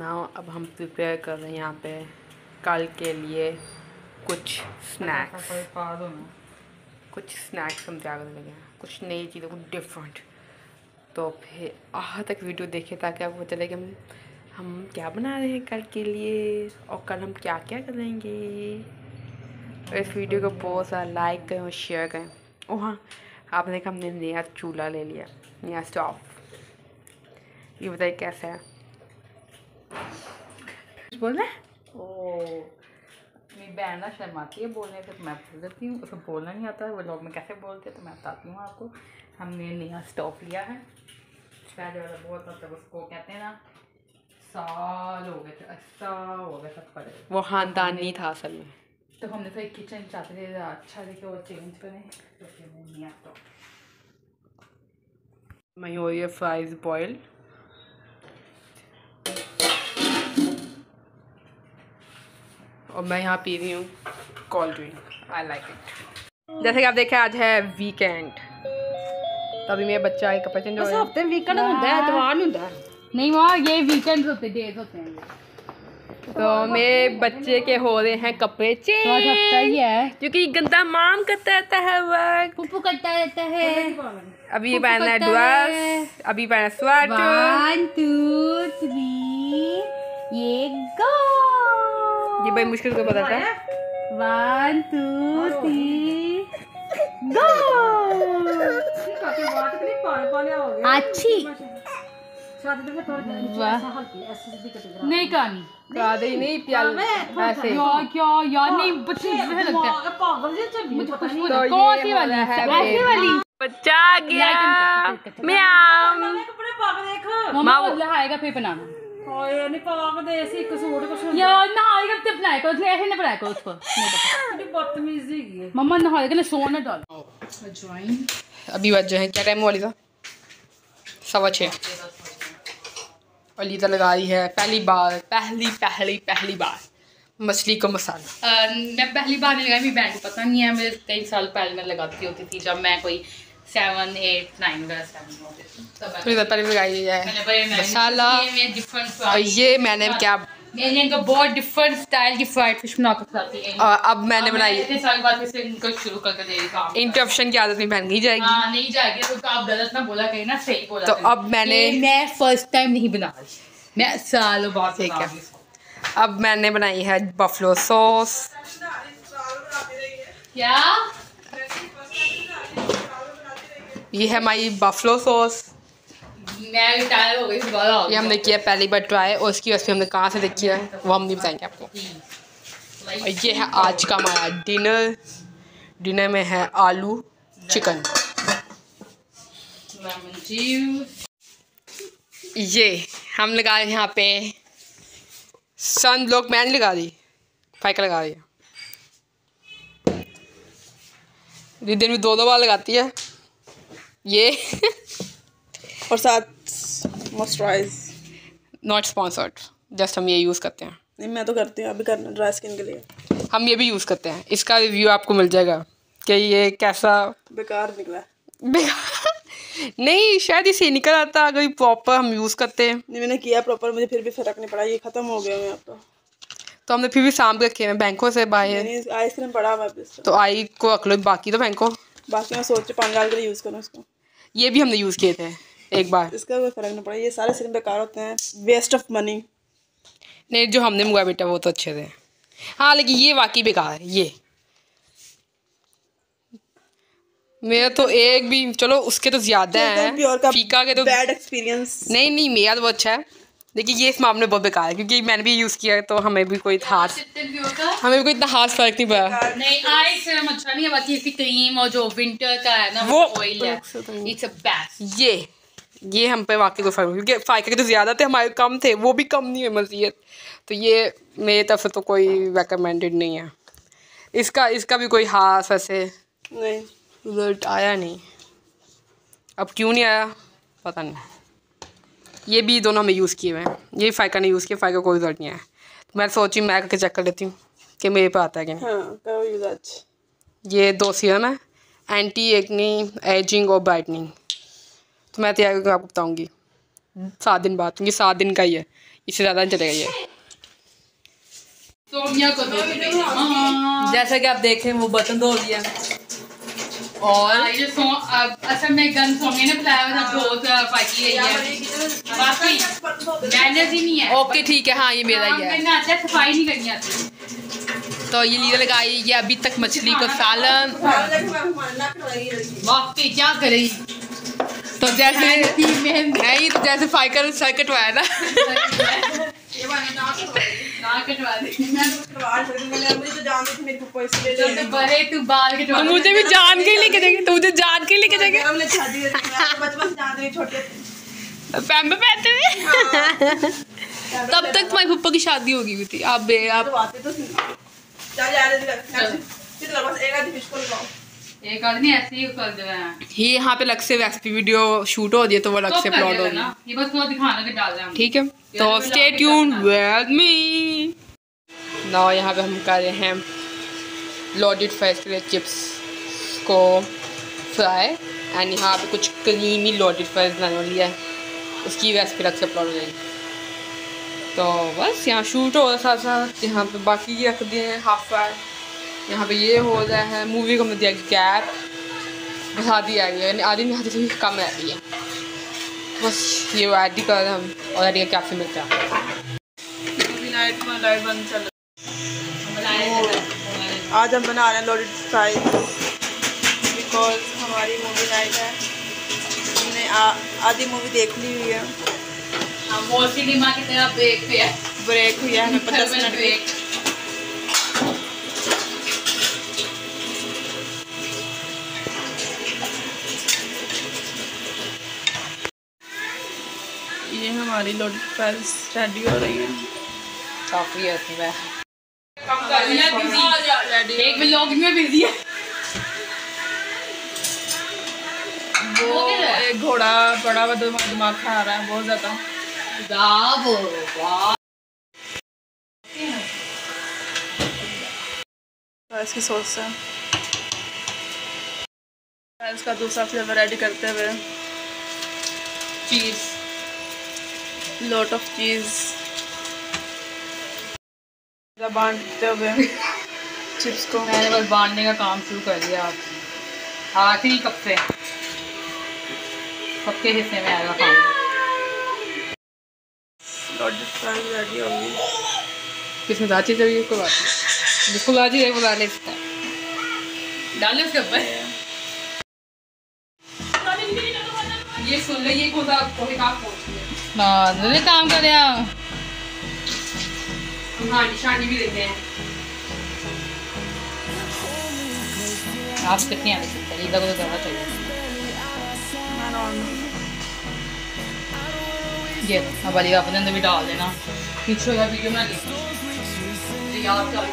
Now अब हम prepare कर रहे हैं यहाँ पे कल के लिए कुछ स्नैक्स कुछ स्नैक्स हम तैयार करने लगे हैं। कुछ नई चीज़ें कुछ डिफरेंट तो फिर आह तक वीडियो देखें ताकि आपको पता चले कि हम हम क्या बना रहे हैं कल के लिए और कल हम क्या क्या करेंगे। इस वीडियो को बहुत सारा लाइक करें और शेयर करें। ओ हाँ आपने कहा हमने नया चूल्हा ले लिया नया स्टोव ये बताइए कैसा है? कुछ बोल रहे हैं? ओ मेरी बहन ना शर्माती है बोलने से तो मैं बोल देती हूँ। उसे बोलना नहीं आता है वो लोग में कैसे बोलते हैं तो मैं बताती हूँ आपको। हमने नया स्टोव लिया है। पहले वाला बहुत मतलब उसको कहते हैं ना साल हो गए थे अच्छा हो गए सब पड़े वो खानदानी था असल में। तो हमने तो एक किचन चाहते थे अच्छा देखे वो चेंज करें। तो फिर हमने नया स्टोव मैं हो रही फ्राइज बॉयल और मैं यहाँ पी रही हूँ cold drink I like it जैसे कि आप देखें आज है वीकेंड तभी मेरे बच्चा आए कपड़े चेंज हो गया हफ़्ते वीकेंड होता है इतवार नहीं होता। नहीं वहाँ ये वीकेंड होते डेज़ होते हैं। तो मेरे बच्चे के हो रहे हैं कपड़े तो चेंज ही है। क्योंकि गंदा माम करता रहता है वर्क पुप्पू करता रहता है। अभी पहना ड्रेस अभी पहना स्वेटर वन टू थ्री ये गो ये बड़ी मुश्किल को पता था। वन टू थ्री गो अच्छी नहीं कहानी। ही नहीं प्याल ऐसे। यार क्या यार नहीं बच्चे मुझे लगता है। मुझे खुशबू तो कौन सी वाली? है ऐसी वाली? बच्चा गया। म्याम माँ- आएगा फिर बनाना। यार नहाएगा तब बनाएगा उसने ऐसे नहीं बनाएगा उसको। नहीं पता। मम्मा नहाएगा ना सोना डाल। अजवाइन अभी बज हैं। क्या टाइम वाली था सवा छः लीजा लगा रही है पहली बार पहली पहली पहली बार मछली को मसाला। मैं पहली बार नहीं लगाई मेरी बहन को पता नहीं है मेरे कई साल पहले मैं लगाती होती थी जब मैं कोई सेवन एट नाइन वगैरह सेवन होती थी। देर पहले लगाई है। मसाला ये मैंने क्या मैंने इनको बहुत डिफरेंट स्टाइल की फ्राइड फ़िश बना कर खिलाती है। अब मैंने बनाई। इतने साल बाद से इनको शुरू करके दे रही काम इंटरप्शन की आदत नहीं पहन नहीं जाएगी। हाँ नहीं जाएगी। तो आप गलत ना बोला कहीं ना सही बोला तो अब मैंने- मैं फ़र्स्ट टाइम नहीं बना रही। मैं सालों बाद ठीक है। हूँ। अब मैंने बनाई है बफलो सॉस क्या? ये है हमारी बफलो सॉस मैं रिटायर हो गई ये हमने किया पहली बार ट्राई और उसकी रेसिपी हमने कहाँ से देखी है वो हम नहीं बताएँगे आपको। और ये है आज का हमारा डिनर डिनर में है आलू चिकन ये हम लगा रहे हैं यहाँ पे सन ब्लॉक मैन लगा दी फाइका लगा रही है। दीदी दिन में दो दो बार लगाती है। ये और साथ मॉइस्चराइज नॉट स्पॉन्सर्ड जस्ट हम ये यूज़ करते हैं। नहीं मैं तो करती हूँ अभी करना ड्राई स्किन के लिए। हम ये भी यूज़ करते हैं। इसका रिव्यू आपको मिल जाएगा कि ये कैसा बेकार निकला बेकार? नहीं शायद इसे निकल आता अगर प्रॉपर हम यूज़ करते हैं। नहीं मैंने किया प्रॉपर मुझे फिर भी फ़र्क नहीं पड़ा। ये खत्म हो गया मैं अब तो। तो हमने फिर भी शाम के रखे हैं बैंकों से बाहर। आइसक्रीम पड़ा है तो आई को रख लो बाकी तो बैंकों। बाकी मैं सोच पाँच डाल कर यूज़ करूँ उसको ये भी हमने यूज़ किए थे। एक बार। इसका कोई फ़र्क नहीं पड़ा। ये सारे सिर्फ़ बेकार होते हैं। वेस्ट ऑफ़ मनी नहीं जो हमने मंगवाया बेटा वो तो अच्छे थे। हाँ लेकिन ये वाकई बेकार है ये। मेरा तो एक भी चलो उसके तो ज़्यादा प्योर का है। फीका के तो बैड एक्सपीरियंस नहीं नहीं मेरा तो वो अच्छा है। लेकिन ये इस मामले में बहुत बेकार है क्योंकि मैंने भी यूज़ किया है तो हमें भी कोई खास हमें भी कोई इतना खास फ़र्क नहीं पड़ा। नहीं आई से अच्छा नहीं है बाकी इसकी क्रीम और जो विंटर का है ना वो- वो ऑयल है इट्स अ बेस्ट ये। ये हम पे वाकई कोई फ़र्क क्योंकि फायके के तो ज़्यादा थे हमारे कम थे वो भी कम नहीं है मजीद। तो ये मेरी तरफ़ से तो कोई रिकमेंडेड नहीं है। इसका इसका भी कोई खास ऐसे नहीं रिज़ल्ट आया नहीं। अब क्यों नहीं आया? पता नहीं। ये भी दोनों हमें यूज़ किए हुए हैं। ये भी फ़ायका ने यूज़ किया फ़ायका कोई रिज़ल्ट नहीं आया। तो मैं सोची मैं करके चेक कर लेती हूँ कि मेरे पे आता है कि नहीं। हाँ ये दो सीरम है। एंटी एक्नी एजिंग और ब्राइटनिंग मैं तैयार करके आपको बताऊँगी। सात दिन बाद ये सात दिन का ही है। इससे ज़्यादा नहीं चलेगा ये। दो हाँ। जैसा कि आप देखें वो बर्तन धो लिया। और? ये असल में गन ने बुलाया हुआ था दो पार्टी है। ये बाकी मैनेज ही नहीं है। ओके ठीक है। हाँ ये मेरा ही है आता है सफ़ाई नहीं करनी आती तो ये लीडर लगाई ये अभी तक मछली को सालन। वाकई क्या करेगी तो जैसे नहीं तो जैसे फाइकर सर कटवाया ना। तो तो तू तो मुझे भी जान के लेके जाएँगे तो मुझे जान के लेके जाएँगे हुए छोटे। पैम्पे पहनते हुए तब तक तुम्हारी पप्पा की शादी होगी हुई थी। आप बे आप एक आदमी ऐसे ही कर दे रहे हैं ये यहाँ पे अलग से रेसिपी वीडियो शूट हो रही है तो वो अलग तो से अपलोड होगी। ये बस वो दिखाने के डाल रहे हैं। ठीक है तो stay tune with me now यहाँ पे हम कर रहे हैं लॉडेड फ्राइज के लिए चिप्स को फ्राई एंड यहाँ पे कुछ क्रीमी लॉडेड फ्राइज बनाने वाली है। उसकी रेसिपी अलग से अपलोड हो जाएगी। तो बस यहाँ शूट हो रहा साथ साथ यहाँ पे बाकी रख दिए हैं हाफ़ फ्राई यहाँ पे ये हो रहा है मूवी को हमने दिया गैप बस आधी आ गई है। यानी आधी नहीं आधी से कम आ रही है बस ये ही कर हम और ऐड करके आपसे मिलते हैं। में बनाए आज हम बना रहे हैं लोडेड फ्राई बिकॉज़ हमारी मूवी नाइट है। हमने आधी मूवी देख ली हुई है। की है। ब्रेक हुई है हमें पचास मिनट ब्रेक ये हमारी लोडेड फ्राइज रेडी हो रही है। काफ़ी है इसमें एक व्लॉग में बिज़ी है। वो एक घोड़ा बड़ा हुआ दिमाग खा रहा है बहुत ज़्यादा। दाबो वाह फ्राइज की सॉस से फ्राइज का दूसरा फ्लेवर रेडी करते हुए। चीज़ लॉट ऑफ़ चीज़ बांटते हुए चिप्स को। मैंने बस बांधने का काम शुरू कर दिया आप आखिरी कप से सबके हिस्से में आएगा खाना। होगी। किसमें दाची चाहिए कोई बात जिसको दाची है वो डाले सकता है डाले उसके ऊपर। ये सुन ले ये खुदा कोई काम पहुँच गया हाँ काम कर रहे हैं आप कितनी सकते हैं इधर उधर करना चाहिए? ये अब वाली अपने अंदर भी डाल देना। पीछे का वीडियो बना ली याद कर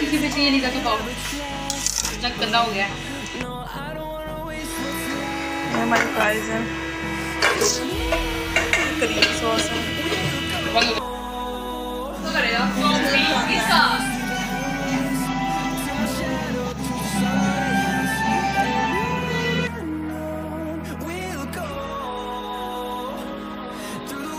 किसी भी चाहिए नहीं करके पाओ जब गंदा हो गया। ये हमारी फ्राइज है। crazy sauce. Quando...